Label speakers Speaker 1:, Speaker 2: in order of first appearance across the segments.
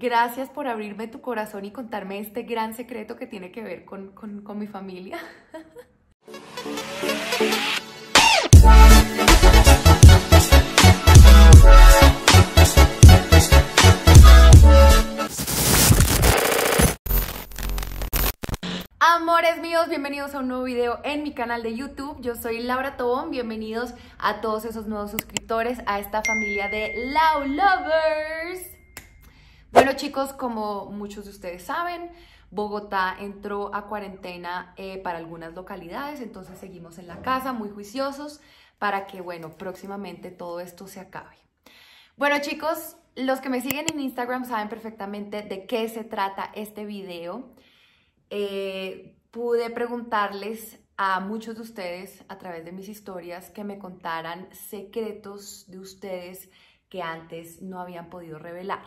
Speaker 1: Gracias por abrirme tu corazón y contarme este gran secreto que tiene que ver con, con, mi familia. Amores míos, bienvenidos a un nuevo video en mi canal de YouTube. Yo soy Laura Tobón, bienvenidos a todos esos nuevos suscriptores, a esta familia de Lau Lovers. Bueno chicos, como muchos de ustedes saben, Bogotá entró a cuarentena eh, para algunas localidades, entonces seguimos en la casa muy juiciosos para que, bueno, próximamente todo esto se acabe. Bueno chicos, los que me siguen en Instagram saben perfectamente de qué se trata este video. Eh, pude preguntarles a muchos de ustedes a través de mis historias que me contaran secretos de ustedes que antes no habían podido revelar.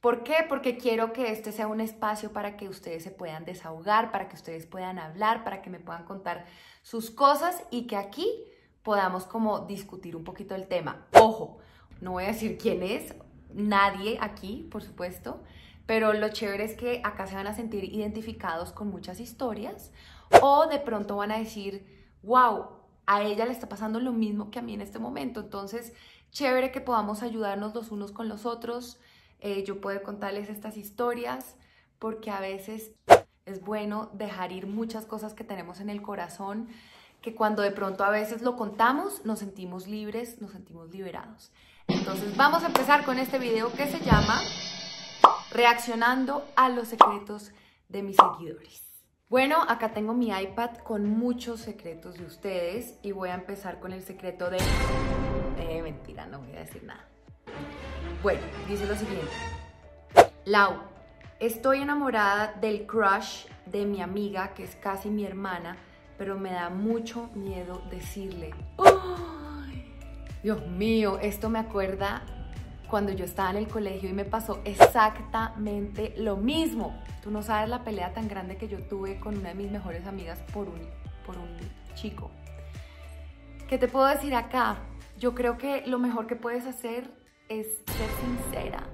Speaker 1: ¿Por qué? Porque quiero que este sea un espacio para que ustedes se puedan desahogar, para que ustedes puedan hablar, para que me puedan contar sus cosas y que aquí podamos como discutir un poquito el tema. Ojo, no voy a decir quién es, nadie aquí, por supuesto, pero lo chévere es que acá se van a sentir identificados con muchas historias o de pronto van a decir, wow, a ella le está pasando lo mismo que a mí en este momento. Entonces, chévere que podamos ayudarnos los unos con los otros. Eh, yo puedo contarles estas historias porque a veces es bueno dejar ir muchas cosas que tenemos en el corazón, que cuando de pronto a veces lo contamos nos sentimos libres, nos sentimos liberados. Entonces vamos a empezar con este video que se llama reaccionando a los secretos de mis seguidores. Bueno, acá tengo mi iPad con muchos secretos de ustedes y voy a empezar con el secreto de... Eh, mentira, no voy a decir nada. Bueno, dice lo siguiente. Lau, estoy enamorada del crush de mi amiga, que es casi mi hermana, pero me da mucho miedo decirle. Dios mío, esto me acuerda cuando yo estaba en el colegio y me pasó exactamente lo mismo. Tú no sabes la pelea tan grande que yo tuve con una de mis mejores amigas por un, por un chico. ¿Qué te puedo decir acá? Yo creo que lo mejor que puedes hacer es ser sincera.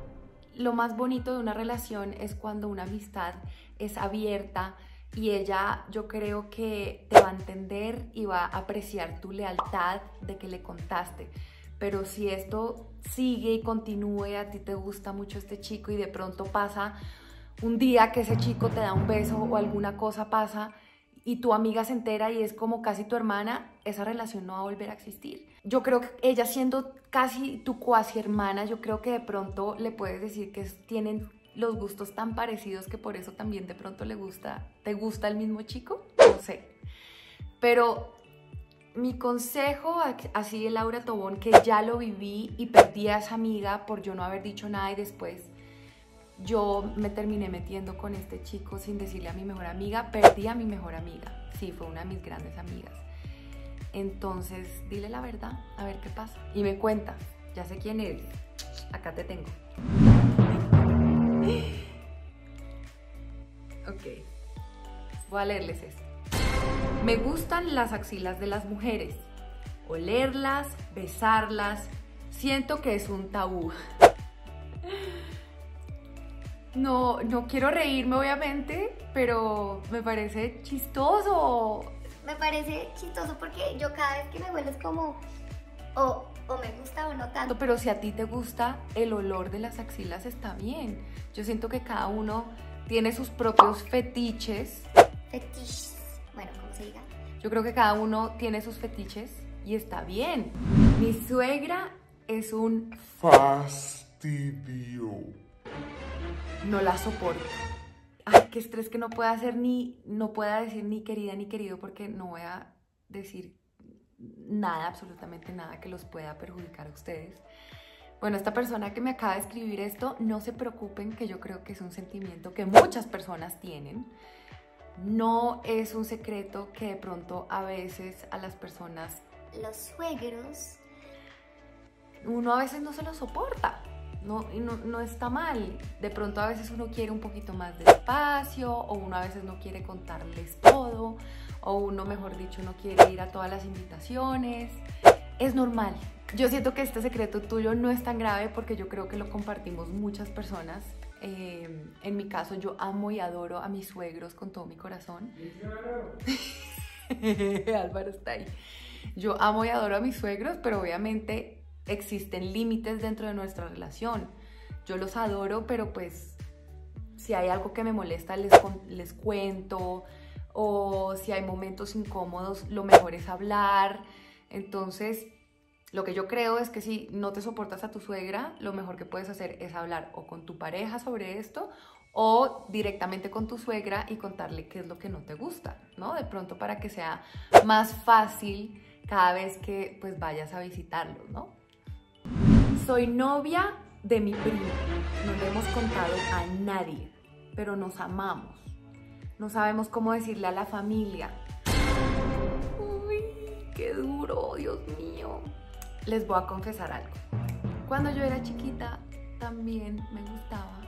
Speaker 1: Lo más bonito de una relación es cuando una amistad es abierta y ella yo creo que te va a entender y va a apreciar tu lealtad de que le contaste pero si esto sigue y continúe, a ti te gusta mucho este chico y de pronto pasa un día que ese chico te da un beso o alguna cosa pasa y tu amiga se entera y es como casi tu hermana, esa relación no va a volver a existir. Yo creo que ella siendo casi tu cuasi hermana, yo creo que de pronto le puedes decir que tienen los gustos tan parecidos que por eso también de pronto le gusta, te gusta el mismo chico, no sé. Pero mi consejo, así de Laura Tobón, que ya lo viví y perdí a esa amiga por yo no haber dicho nada y después yo me terminé metiendo con este chico sin decirle a mi mejor amiga, perdí a mi mejor amiga. Sí, fue una de mis grandes amigas. Entonces, dile la verdad, a ver qué pasa. Y me cuentas, ya sé quién eres. Acá te tengo. Ok, voy a leerles esto. Me gustan las axilas de las mujeres. Olerlas, besarlas. Siento que es un tabú. No, no quiero reírme obviamente, pero me parece chistoso.
Speaker 2: Me parece chistoso porque yo cada vez que me hueles como o, o, me gusta o no tanto.
Speaker 1: Pero si a ti te gusta el olor de las axilas está bien. Yo siento que cada uno tiene sus propios fetiches.
Speaker 2: Fetiches. Bueno, como se diga.
Speaker 1: Yo creo que cada uno tiene sus fetiches y está bien. Mi suegra es un
Speaker 3: fastidio.
Speaker 1: No la soporto. Qué estrés que no pueda hacer ni, no pueda decir ni querida ni querido porque no voy a decir nada, absolutamente nada que los pueda perjudicar a ustedes. Bueno, esta persona que me acaba de escribir esto, no se preocupen que yo creo que es un sentimiento que muchas personas tienen no es un secreto que de pronto a veces a las personas...
Speaker 2: Los suegros...
Speaker 1: Uno a veces no se lo soporta. No, no, no, está mal. De pronto a veces uno quiere un poquito más de espacio o uno a veces no quiere contarles todo o uno, mejor dicho, no quiere ir a todas las invitaciones. Es normal. Yo siento que este secreto tuyo no es tan grave porque yo creo que lo compartimos muchas personas Eh, en mi caso, yo amo y adoro a mis suegros con todo mi corazón. Álvaro está ahí. Yo amo y adoro a mis suegros, pero obviamente existen límites dentro de nuestra relación. Yo los adoro, pero pues si hay algo que me molesta, les, les cuento. O si hay momentos incómodos, lo mejor es hablar. Entonces, lo que yo creo es que si no te soportas a tu suegra, lo mejor que puedes hacer es hablar o con tu pareja sobre esto o directamente con tu suegra y contarle qué es lo que no te gusta, ¿no? De pronto para que sea más fácil cada vez que pues vayas a visitarlos, ¿no? Soy novia de mi primo. No le hemos contado a nadie, pero nos amamos. No sabemos cómo decirle a la familia. Uy, qué duro, Dios mío. Les voy a confesar algo. Cuando yo era chiquita también me gustaba,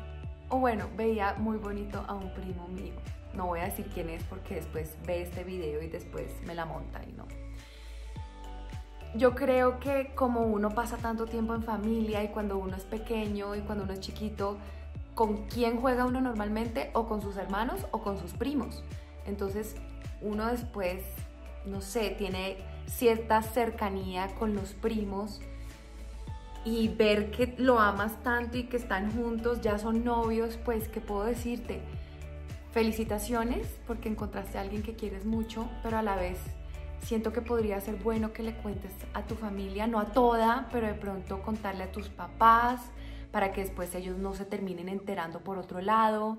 Speaker 1: o bueno, veía muy bonito a un primo mío. No voy a decir quién es porque después ve este video y después me la monta y no. Yo creo que como uno pasa tanto tiempo en familia y cuando uno es pequeño y cuando uno es chiquito, ¿con quién juega uno normalmente? O con sus hermanos o con sus primos. Entonces uno después, no sé, tiene cierta cercanía con los primos y ver que lo amas tanto y que están juntos, ya son novios, pues, ¿qué puedo decirte? Felicitaciones porque encontraste a alguien que quieres mucho, pero a la vez siento que podría ser bueno que le cuentes a tu familia, no a toda, pero de pronto contarle a tus papás para que después ellos no se terminen enterando por otro lado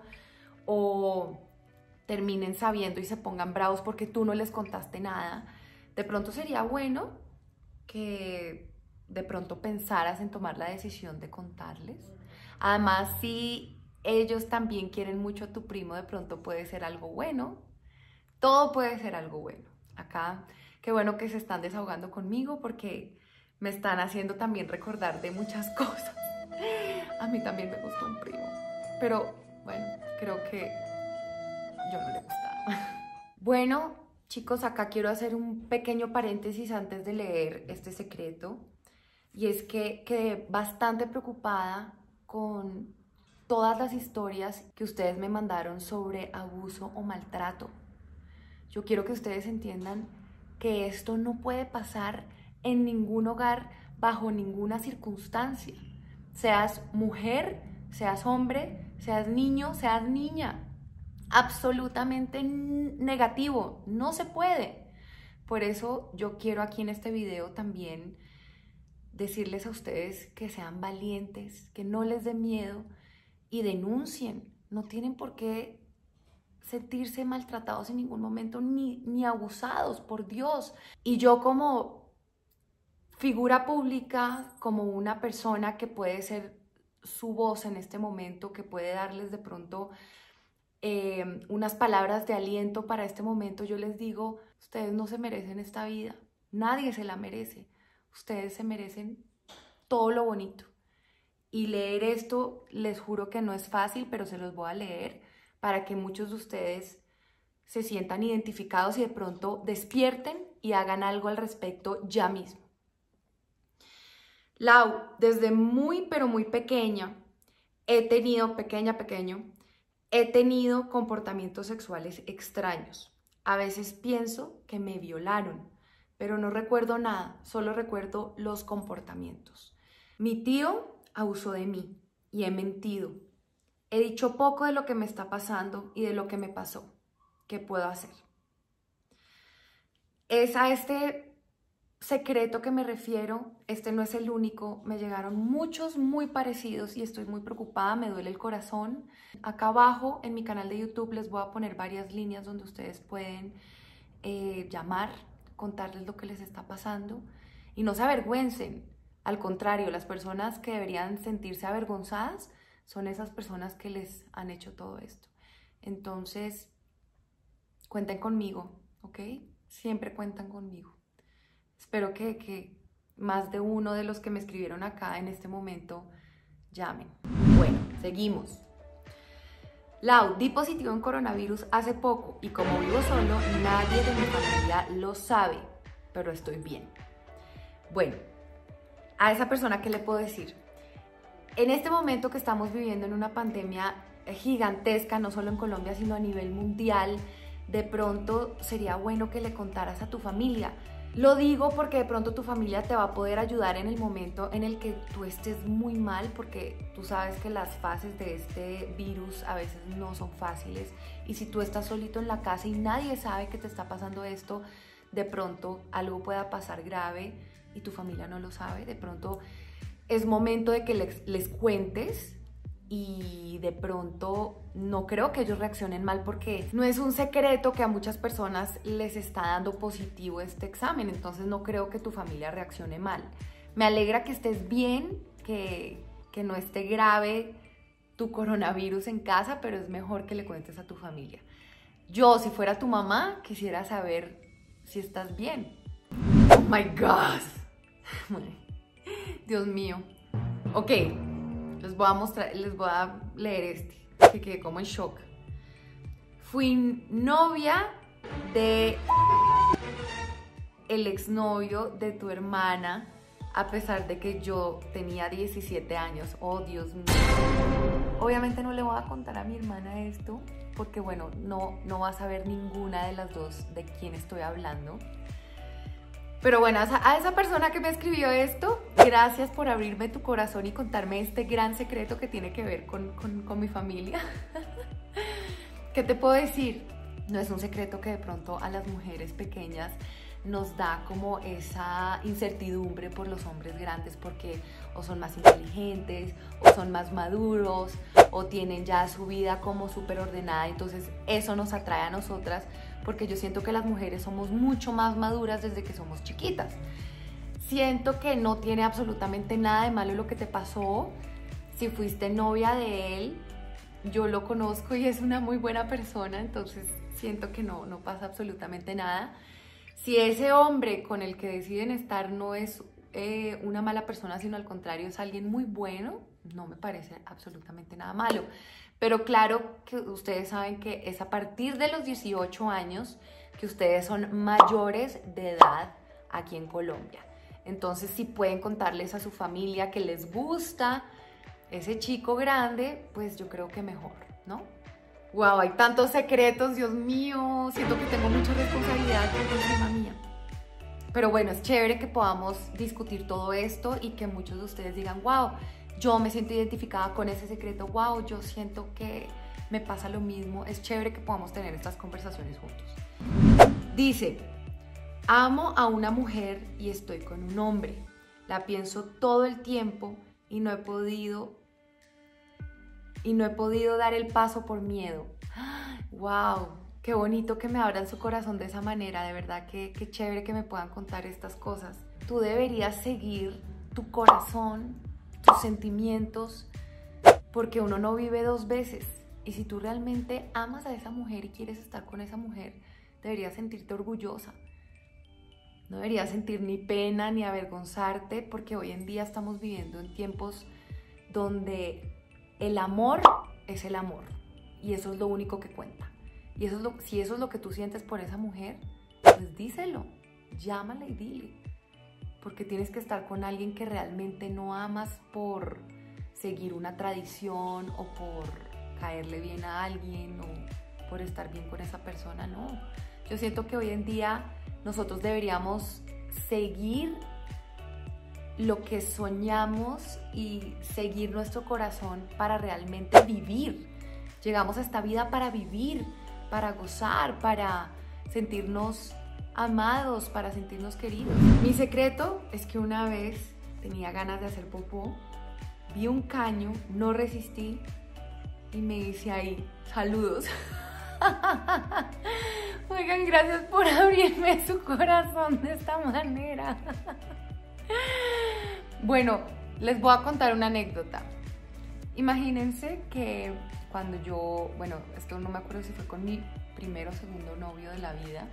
Speaker 1: o terminen sabiendo y se pongan bravos porque tú no les contaste nada. De pronto sería bueno que de pronto pensaras en tomar la decisión de contarles. Además, si ellos también quieren mucho a tu primo, de pronto puede ser algo bueno. Todo puede ser algo bueno. Acá, qué bueno que se están desahogando conmigo porque me están haciendo también recordar de muchas cosas. A mí también me gustó un primo, pero bueno, creo que yo no le gustaba. Bueno, chicos, acá quiero hacer un pequeño paréntesis antes de leer este secreto y es que quedé bastante preocupada con todas las historias que ustedes me mandaron sobre abuso o maltrato. Yo quiero que ustedes entiendan que esto no puede pasar en ningún hogar bajo ninguna circunstancia. Seas mujer, seas hombre, seas niño, seas niña. Absolutamente negativo, no se puede. Por eso yo quiero aquí en este video también decirles a ustedes que sean valientes, que no les dé miedo y denuncien. No tienen por qué sentirse maltratados en ningún momento ni, ni abusados, por Dios. Y yo como figura pública, como una persona que puede ser su voz en este momento, que puede darles de pronto eh, unas palabras de aliento para este momento, yo les digo, ustedes no se merecen esta vida, nadie se la merece. Ustedes se merecen todo lo bonito. Y leer esto, les juro que no es fácil, pero se los voy a leer para que muchos de ustedes se sientan identificados y de pronto despierten y hagan algo al respecto ya mismo. Lau, desde muy pero muy pequeña, he tenido, pequeña, pequeño, he tenido comportamientos sexuales extraños. A veces pienso que me violaron, pero no recuerdo nada, solo recuerdo los comportamientos. Mi tío abusó de mí y he mentido. He dicho poco de lo que me está pasando y de lo que me pasó. ¿Qué puedo hacer? Es a este secreto que me refiero, este no es el único, me llegaron muchos muy parecidos y estoy muy preocupada, me duele el corazón. Acá abajo en mi canal de YouTube les voy a poner varias líneas donde ustedes pueden eh, llamar contarles lo que les está pasando y no se avergüencen. Al contrario, las personas que deberían sentirse avergonzadas son esas personas que les han hecho todo esto. Entonces, cuenten conmigo, ¿ok? Siempre cuentan conmigo. Espero que, que más de uno de los que me escribieron acá en este momento llamen. Bueno, seguimos. Lau, di positivo en coronavirus hace poco y como vivo solo, nadie de mi familia lo sabe, pero estoy bien. Bueno, a esa persona, ¿qué le puedo decir? En este momento que estamos viviendo en una pandemia gigantesca, no solo en Colombia, sino a nivel mundial, de pronto sería bueno que le contaras a tu familia. Lo digo porque de pronto tu familia te va a poder ayudar en el momento en el que tú estés muy mal, porque tú sabes que las fases de este virus a veces no son fáciles. Y si tú estás solito en la casa y nadie sabe que te está pasando esto, de pronto algo pueda pasar grave y tu familia no lo sabe. De pronto es momento de que les, cuentes y de pronto no creo que ellos reaccionen mal porque no es un secreto que a muchas personas les está dando positivo este examen, entonces no creo que tu familia reaccione mal. Me alegra que estés bien, que, que no esté grave tu coronavirus en casa, pero es mejor que le cuentes a tu familia. Yo, si fuera tu mamá, quisiera saber si estás bien. Oh my God. Dios mío. Ok, les voy a mostrar, les voy a leer este, que quedé como en shock. Fui novia de el exnovio de tu hermana, a pesar de que yo tenía 17 años. Oh, Dios mío. Obviamente no le voy a contar a mi hermana esto, porque bueno, no, no va a saber ninguna de las dos de quién estoy hablando. Pero bueno, a esa persona que me escribió esto, gracias por abrirme tu corazón y contarme este gran secreto que tiene que ver con, con, mi familia. ¿Qué te puedo decir? No es un secreto que de pronto a las mujeres pequeñas nos da como esa incertidumbre por los hombres grandes porque o son más inteligentes o son más maduros o tienen ya su vida como súper ordenada. Entonces eso nos atrae a nosotras porque yo siento que las mujeres somos mucho más maduras desde que somos chiquitas. Siento que no tiene absolutamente nada de malo lo que te pasó. Si fuiste novia de él, yo lo conozco y es una muy buena persona, entonces siento que no, no pasa absolutamente nada. Si ese hombre con el que deciden estar no es eh, una mala persona, sino al contrario es alguien muy bueno, no me parece absolutamente nada malo. Pero claro que ustedes saben que es a partir de los 18 años que ustedes son mayores de edad aquí en Colombia. Entonces, si pueden contarles a su familia que les gusta ese chico grande, pues yo creo que mejor, ¿no? Wow, hay tantos secretos, Dios mío. Siento que tengo mucha responsabilidad encima mía. Pero bueno, es chévere que podamos discutir todo esto y que muchos de ustedes digan, wow, yo me siento identificada con ese secreto, wow, yo siento que me pasa lo mismo, es chévere que podamos tener estas conversaciones juntos. Dice, amo a una mujer y estoy con un hombre, la pienso todo el tiempo y no he podido y no he podido dar el paso por miedo. ¡Wow! Qué bonito que me abran su corazón de esa manera, de verdad que qué chévere que me puedan contar estas cosas. Tú deberías seguir tu corazón tus sentimientos, porque uno no vive dos veces. Y si tú realmente amas a esa mujer y quieres estar con esa mujer, deberías sentirte orgullosa. No deberías sentir ni pena ni avergonzarte, porque hoy en día estamos viviendo en tiempos donde el amor es el amor. Y eso es lo único que cuenta. Y eso es lo, si eso es lo que tú sientes por esa mujer, pues díselo, llámala y dile porque tienes que estar con alguien que realmente no amas por seguir una tradición o por caerle bien a alguien o por estar bien con esa persona, no. Yo siento que hoy en día nosotros deberíamos seguir lo que soñamos y seguir nuestro corazón para realmente vivir. Llegamos a esta vida para vivir, para gozar, para sentirnos amados, para sentirnos queridos. Mi secreto es que una vez tenía ganas de hacer popó, vi un caño, no resistí y me hice ahí, saludos. Oigan, gracias por abrirme su corazón de esta manera. bueno, les voy a contar una anécdota. Imagínense que cuando yo, bueno, esto no me acuerdo si fue con mi primero o segundo novio de la vida,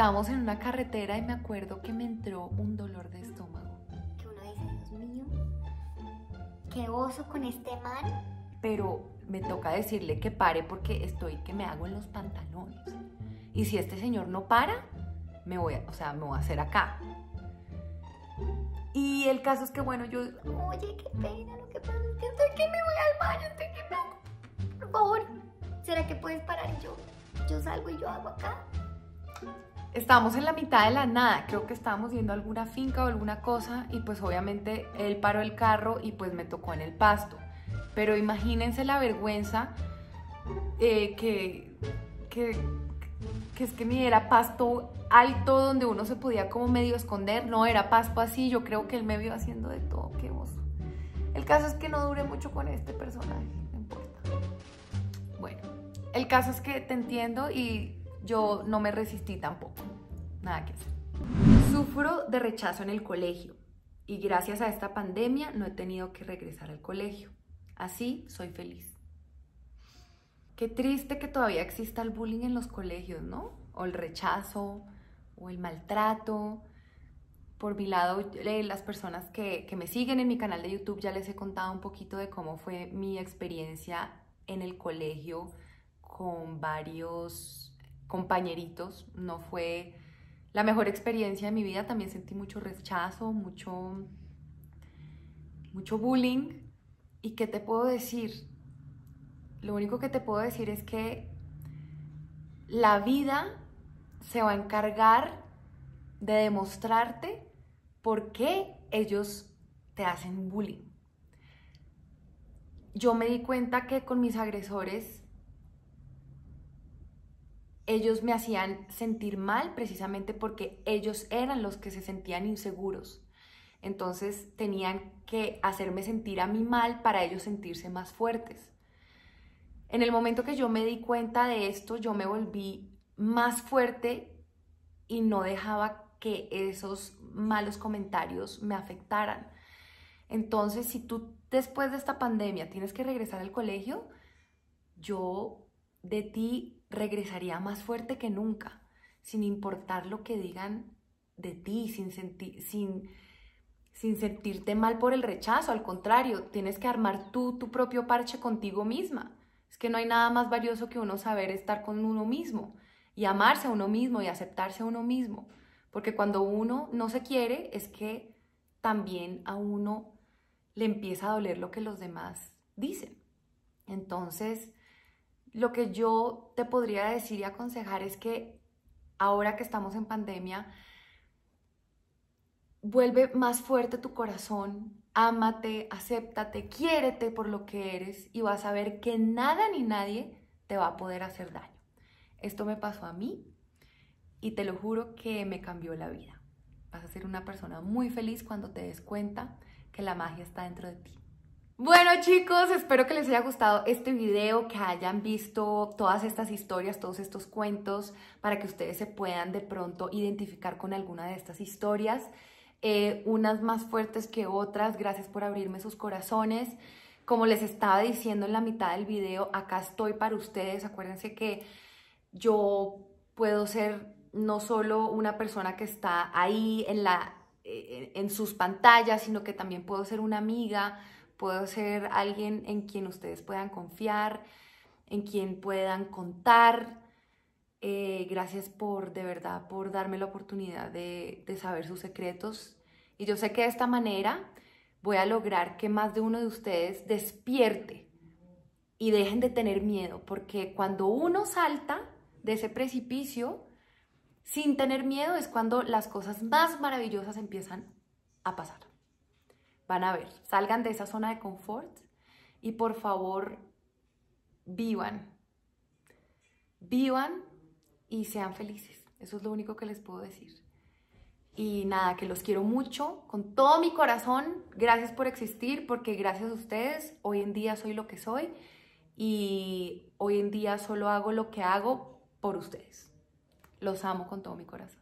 Speaker 1: Estábamos en una carretera y me acuerdo que me entró un dolor de estómago.
Speaker 2: Que uno dice, Dios mío, qué oso con este man.
Speaker 1: Pero me toca decirle que pare porque estoy que me hago en los pantalones. Y si este señor no para, me voy a, o sea, me voy a hacer acá. Y el caso es que, bueno, yo...
Speaker 2: Oye, qué pena, lo que pasa es que me voy al baño, estoy que me... Por favor, ¿será que puedes parar y yo, yo salgo y yo hago acá?
Speaker 1: Estábamos en la mitad de la nada, creo que estábamos yendo a alguna finca o alguna cosa y pues obviamente él paró el carro y pues me tocó en el pasto. Pero imagínense la vergüenza eh, que, que, que es que ni era pasto alto donde uno se podía como medio esconder, no era pasto así, yo creo que él me vio haciendo de todo, qué oso. El caso es que no duré mucho con este personaje, no importa. Bueno, el caso es que te entiendo y yo no me resistí tampoco. Nada que hacer. Sufro de rechazo en el colegio y gracias a esta pandemia no he tenido que regresar al colegio. Así soy feliz. Qué triste que todavía exista el bullying en los colegios, ¿no? O el rechazo, o el maltrato. Por mi lado, eh, las personas que, que me siguen en mi canal de YouTube ya les he contado un poquito de cómo fue mi experiencia en el colegio con varios compañeritos. No fue la mejor experiencia de mi vida. También sentí mucho rechazo, mucho, mucho bullying. ¿Y qué te puedo decir? Lo único que te puedo decir es que la vida se va a encargar de demostrarte por qué ellos te hacen bullying. Yo me di cuenta que con mis agresores ellos me hacían sentir mal precisamente porque ellos eran los que se sentían inseguros. Entonces tenían que hacerme sentir a mí mal para ellos sentirse más fuertes. En el momento que yo me di cuenta de esto, yo me volví más fuerte y no dejaba que esos malos comentarios me afectaran. Entonces, si tú después de esta pandemia tienes que regresar al colegio, yo de ti regresaría más fuerte que nunca, sin importar lo que digan de ti, sin, sin, sin sentirte mal por el rechazo. Al contrario, tienes que armar tú tu propio parche contigo misma. Es que no hay nada más valioso que uno saber estar con uno mismo y amarse a uno mismo y aceptarse a uno mismo. Porque cuando uno no se quiere es que también a uno le empieza a doler lo que los demás dicen. Entonces, lo que yo te podría decir y aconsejar es que ahora que estamos en pandemia, vuelve más fuerte tu corazón, ámate, acéptate, quiérete por lo que eres y vas a ver que nada ni nadie te va a poder hacer daño. Esto me pasó a mí y te lo juro que me cambió la vida. Vas a ser una persona muy feliz cuando te des cuenta que la magia está dentro de ti. Bueno chicos, espero que les haya gustado este video, que hayan visto todas estas historias, todos estos cuentos, para que ustedes se puedan de pronto identificar con alguna de estas historias, eh, unas más fuertes que otras, gracias por abrirme sus corazones. Como les estaba diciendo en la mitad del video, acá estoy para ustedes, acuérdense que yo puedo ser no solo una persona que está ahí en, la, eh, en sus pantallas, sino que también puedo ser una amiga, puedo ser alguien en quien ustedes puedan confiar, en quien puedan contar. Eh, gracias por, de verdad, por darme la oportunidad de, de saber sus secretos. Y yo sé que de esta manera voy a lograr que más de uno de ustedes despierte y dejen de tener miedo, porque cuando uno salta de ese precipicio sin tener miedo es cuando las cosas más maravillosas empiezan a pasar van a ver, salgan de esa zona de confort y por favor vivan, vivan y sean felices. Eso es lo único que les puedo decir. Y nada, que los quiero mucho, con todo mi corazón. Gracias por existir, porque gracias a ustedes hoy en día soy lo que soy y hoy en día solo hago lo que hago por ustedes. Los amo con todo mi corazón.